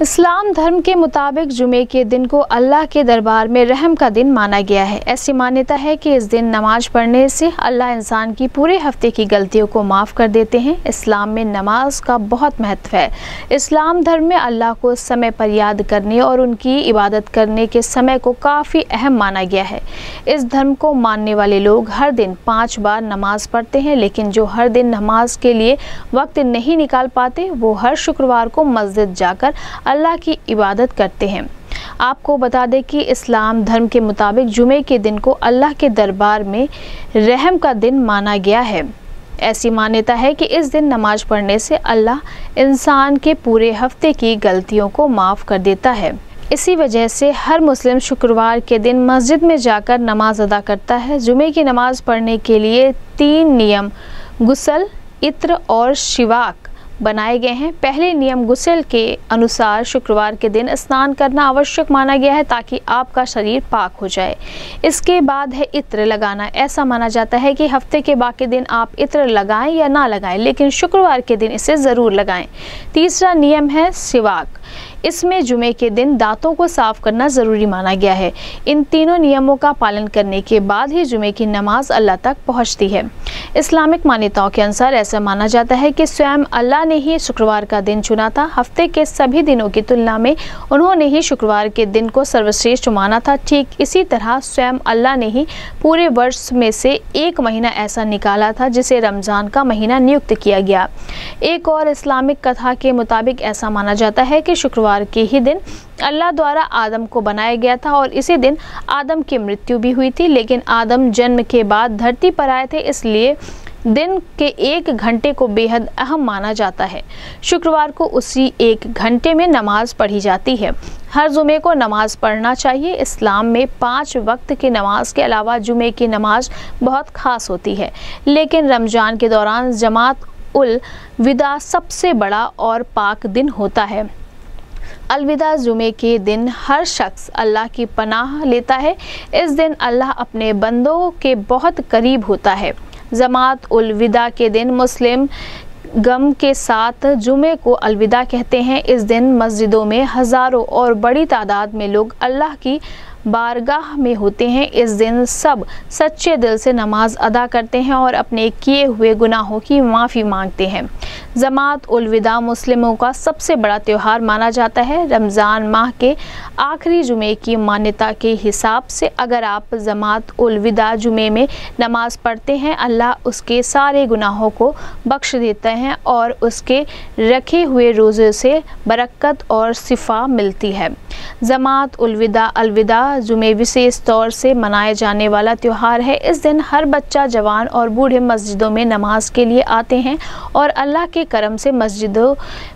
इस्लाम धर्म के मुताबिक जुमे के दिन को अल्लाह के दरबार में रहम का दिन माना गया है। ऐसी मान्यता है कि इस दिन नमाज़ पढ़ने से अल्लाह इंसान की पूरे हफ़्ते की गलतियों को माफ़ कर देते हैं। इस्लाम में नमाज़ का बहुत महत्व है। इस्लाम धर्म में अल्लाह को समय पर याद करने और उनकी इबादत करने के समय को काफ़ी अहम माना गया है। इस धर्म को मानने वाले लोग हर दिन पाँच बार नमाज़ पढ़ते हैं, लेकिन जो हर दिन नमाज़ के लिए वक्त नहीं निकाल पाते, वो हर शुक्रवार को मस्जिद जाकर अल्लाह की इबादत करते हैं। आपको बता दें कि इस्लाम धर्म के मुताबिक जुमे के दिन को अल्लाह के दरबार में रहम का दिन माना गया है। ऐसी मान्यता है कि इस दिन नमाज़ पढ़ने से अल्लाह इंसान के पूरे हफ़्ते की गलतियों को माफ़ कर देता है। इसी वजह से हर मुस्लिम शुक्रवार के दिन मस्जिद में जाकर नमाज़ अदा करता है। जुमे की नमाज़ पढ़ने के लिए तीन नियम, गुसल, इत्र और शिवाक। बनाए गए हैं। पहले नियम गुसल के अनुसार शुक्रवार के दिन स्नान करना आवश्यक माना गया है ताकि आपका शरीर पाक हो जाए। इसके बाद है इत्र लगाना। ऐसा माना जाता है कि हफ़्ते के बाकी दिन आप इत्र लगाएँ या ना लगाएँ, लेकिन शुक्रवार के दिन इसे ज़रूर लगाएँ। तीसरा नियम है सिवाक। इसमें जुमे के दिन दांतों को साफ़ करना ज़रूरी माना गया है। इन तीनों नियमों का पालन करने के बाद ही जुमे की नमाज़ अल्लाह तक पहुँचती है। इस्लामिक मान्यताओं के अनुसार ऐसा माना जाता है कि स्वयं अल्लाह ने ही शुक्रवार का दिन चुना था। हफ़्ते के सभी दिनों की तुलना में उन्होंने ही शुक्रवार के दिन को सर्वश्रेष्ठ माना था। ठीक इसी तरह स्वयं अल्लाह ने ही पूरे वर्ष में से एक महीना ऐसा निकाला था, जिसे रमज़ान का महीना नियुक्त किया गया। एक और इस्लामिक कथा के मुताबिक ऐसा माना जाता है कि शुक्रवार के ही दिन अल्लाह द्वारा आदम को बनाया गया था और इसी दिन आदम की मृत्यु भी हुई थी, लेकिन आदम जन्म के बाद धरती पर आए थे, इसलिए दिन के एक घंटे को बेहद अहम माना जाता है। शुक्रवार को उसी एक घंटे में नमाज़ पढ़ी जाती है। हर जुमे को नमाज़ पढ़ना चाहिए। इस्लाम में पाँच वक्त की नमाज़ के अलावा जुमे की नमाज़ बहुत ख़ास होती है। लेकिन रमज़ान के दौरान जमात उल विदा सबसे बड़ा और पाक दिन होता है। अलविदा जुमे के दिन हर शख्स अल्लाह की पनाह लेता है। इस दिन अल्लाह अपने बंदों के बहुत करीब होता है। जमात अलविदा के दिन मुस्लिम गम के साथ जुमे को अलविदा कहते हैं। इस दिन मस्जिदों में हज़ारों और बड़ी तादाद में लोग अल्लाह की बारगाह में होते हैं। इस दिन सब सच्चे दिल से नमाज़ अदा करते हैं और अपने किए हुए गुनाहों की माफ़ी मांगते हैं। जमात उलविदा मुस्लिमों का सबसे बड़ा त्यौहार माना जाता है। रमज़ान माह के आखिरी जुमे की मान्यता के हिसाब से अगर आप जमात उलविदा जुमे में नमाज़ पढ़ते हैं, अल्लाह उसके सारे गुनाहों को बख्श देते हैं और उसके रखे हुए रोज़े से बरक्कत और सिफा मिलती है। जमात उलविदा अलविदा जुमे विशेष तौर से मनाया जाने वाला त्यौहार है। इस दिन हर बच्चा, जवान और बूढ़े मस्जिदों में नमाज़ के लिए आते हैं और अल्लाह के करम से मस्जिदों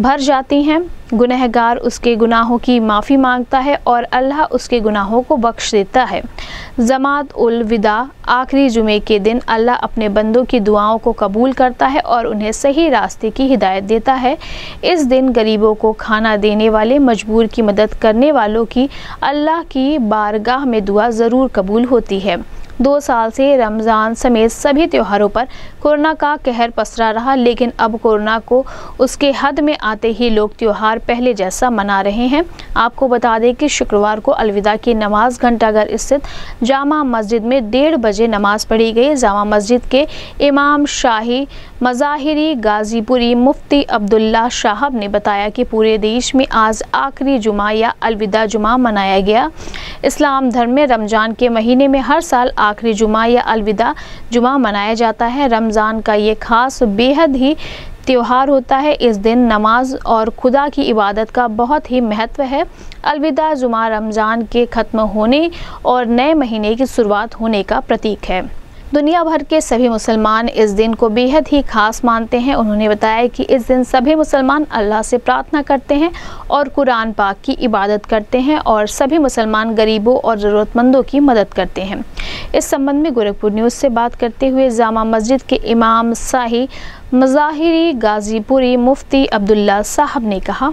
भर जाती हैं। गुनहगार उसके गुनाहों की माफ़ी माँगता है और अल्लाह उसके गुनाहों को बख्श देता है। जमात उल विदा, आखिरी जुमे के दिन अल्लाह अपने बंदों की दुआओं को कबूल करता है और उन्हें सही रास्ते की हिदायत देता है। इस दिन गरीबों को खाना देने वाले, मजबूर की मदद करने वालों की, अल्लाह की बारगाह में दुआ ज़रूर कबूल होती है। दो साल से रमज़ान समेत सभी त्योहारों पर कोरोना का कहर पसरा रहा, लेकिन अब कोरोना को उसके हद में आते ही लोग त्यौहार पहले जैसा मना रहे हैं। आपको बता दें कि शुक्रवार को अलविदा की नमाज़ घंटाघर स्थित जामा मस्जिद में डेढ़ बजे नमाज़ पढ़ी गई। जामा मस्जिद के इमाम शाही मज़ाहिरी गाज़ीपुरी मुफ्ती अब्दुल्ला शाहब ने बताया कि पूरे देश में आज आखिरी जुमा या अलविदा जुमा मनाया गया। इस्लाम धर्म में रमज़ान के महीने में हर साल आखिरी जुमा या अलविदा जुमा मनाया जाता है। रमज़ान का ये ख़ास बेहद ही त्यौहार होता है। इस दिन नमाज़ और खुदा की इबादत का बहुत ही महत्व है। अलविदा जुमा रमज़ान के ख़त्म होने और नए महीने की शुरुआत होने का प्रतीक है। दुनिया भर के सभी मुसलमान इस दिन को बेहद ही खास मानते हैं। उन्होंने बताया कि इस दिन सभी मुसलमान अल्लाह से प्रार्थना करते हैं और कुरान पाक की इबादत करते हैं और सभी मुसलमान गरीबों और ज़रूरतमंदों की मदद करते हैं। इस संबंध में गोरखपुर न्यूज़ से बात करते हुए जामा मस्जिद के इमाम शाही मज़ाहिरी गाज़ीपुरी मुफ्ती अब्दुल्ला साहब ने कहा।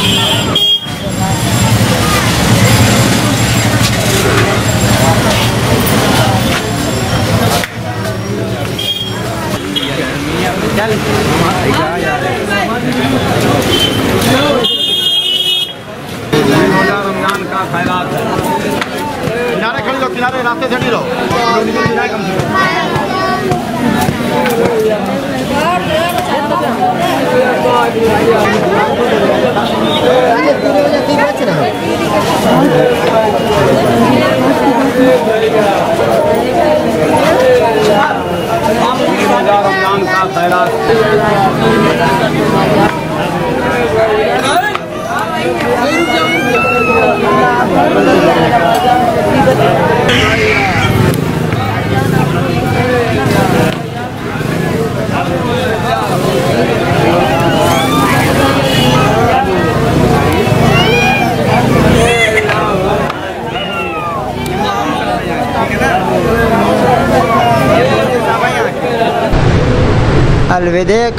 रमज़ान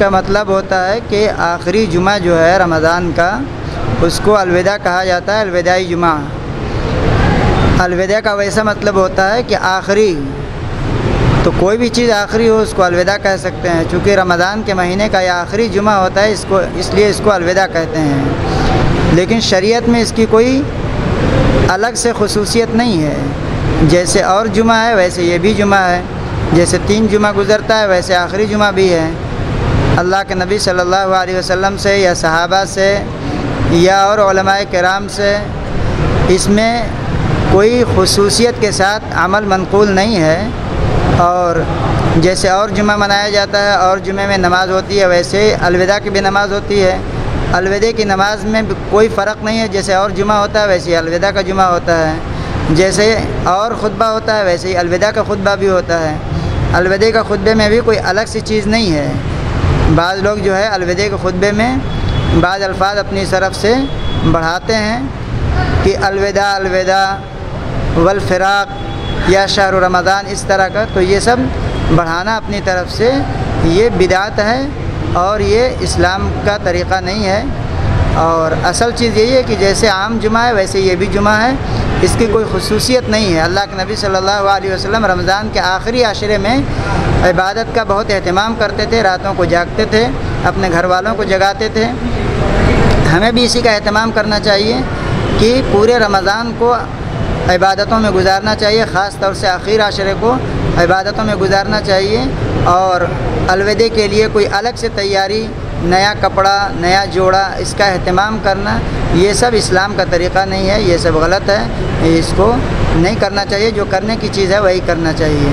अलविदा का मतलब होता है कि आखिरी जुमा जो है रमज़ान का, उसको अलविदा कहा जाता है, अलविदाई जुमा। अलविदा का वैसा मतलब होता है कि आखिरी तो कोई भी चीज़ आखिरी हो, उसको अलविदा कह सकते हैं। चूँकि रमज़ान के महीने का यह आखिरी जुमा होता है, इसको, इसलिए इसको अलविदा कहते हैं। लेकिन शरीयत में इसकी कोई अलग से खसूसियत नहीं है। जैसे और जुमा है, वैसे ये भी जुमा है। जैसे तीन जुमा गुज़रता है, वैसे आखिरी जुमा भी है। अल्लाह के नबी सल्लल्लाहु अलैहि वसल्लम से या सहाबा से या और कराम से, इसमें कोई खसूसियत के साथ अमल मनकूल नहीं है। और जैसे और जुमा मनाया जाता है, और जुमे में नमाज़ होती है, वैसे अलविदा की भी नमाज़ होती है। अलविदे की नमाज़ में कोई फ़र्क नहीं है, जैसे और जुमा होता है, वैसे अलविदा का जुमा होता है। जैसे और ख़ुतबा होता है, वैसे ही अलविदा का ख़ुतबा भी होता है। अलविदे का ख़ुतबे में भी कोई अलग सी चीज़ नहीं है। बाज़ लोग जो है अलविदे के ख़ुतबे में बाज़ अल्फाज अपनी तरफ़ से बढ़ाते हैं कि अलविदा अलविदा, वल फ़िराक या शहर रमज़ान, इस तरह का। तो ये सब बढ़ाना अपनी तरफ़ से, ये बिदात है और ये इस्लाम का तरीक़ा नहीं है। और असल चीज़ यही है कि जैसे आम जुमा है, वैसे ये भी जुमा है। इसकी कोई खसूसियत नहीं है। अल्लाह के नबी सल्लल्लाहु अलैहि वसल्लम रमज़ान के आखिरी आशरे में इबादत का बहुत अहतमाम करते थे, रातों को जागते थे, अपने घर वालों को जगाते थे। हमें भी इसी का अहतमाम करना चाहिए कि पूरे रमज़ान को इबादतों में गुजारना चाहिए, ख़ास तौर से आखिर आशरे को इबादतों में गुजारना चाहिए और अलविदे के लिए कोई अलग से तैयारी नया कपड़ा, नया जोड़ा, इसका अहतमाम करना, ये सब इस्लाम का तरीक़ा नहीं है, ये सब गलत है। इसको नहीं करना चाहिए, जो करने की चीज़ है, वही करना चाहिए।